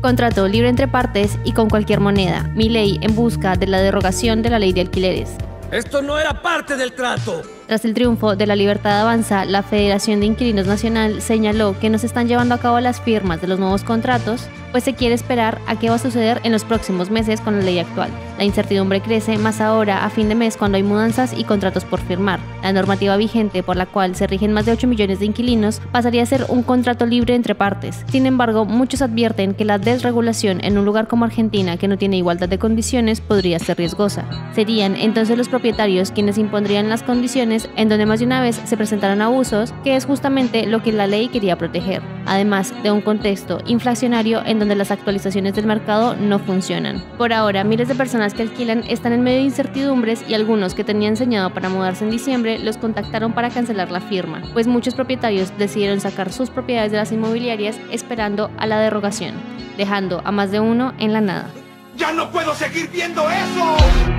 Contrato libre entre partes y con cualquier moneda. Mi ley en busca de la derogación de la ley de alquileres. Esto no era parte del trato. Tras el triunfo de la Libertad Avanza, la Federación de Inquilinos Nacional señaló que no se están llevando a cabo las firmas de los nuevos contratos, pues se quiere esperar a qué va a suceder en los próximos meses con la ley actual. La incertidumbre crece más ahora a fin de mes cuando hay mudanzas y contratos por firmar. La normativa vigente por la cual se rigen más de 8 millones de inquilinos pasaría a ser un contrato libre entre partes. Sin embargo, muchos advierten que la desregulación en un lugar como Argentina que no tiene igualdad de condiciones podría ser riesgosa. Serían entonces los propietarios quienes impondrían las condiciones en donde más de una vez se presentaron abusos, que es justamente lo que la ley quería proteger, además de un contexto inflacionario en donde las actualizaciones del mercado no funcionan. Por ahora, miles de personas que alquilan están en medio de incertidumbres y algunos que tenían enseñado para mudarse en diciembre los contactaron para cancelar la firma, pues muchos propietarios decidieron sacar sus propiedades de las inmobiliarias esperando a la derogación, dejando a más de uno en la nada. ¡Ya no puedo seguir viendo eso!